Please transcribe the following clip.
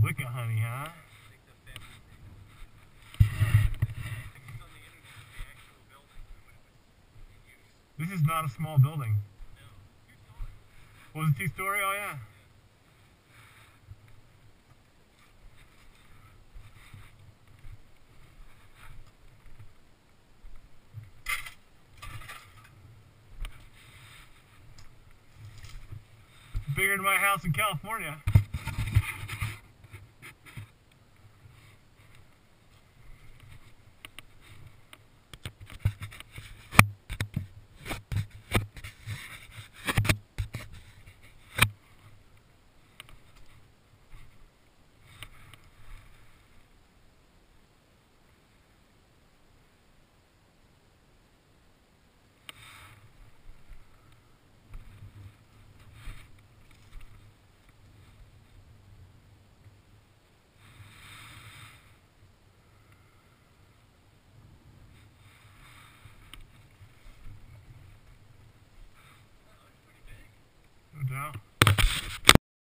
Wickahoney, huh? This is not a small building. No, Was it two story? Oh yeah. Bigger than my house in California. doubt.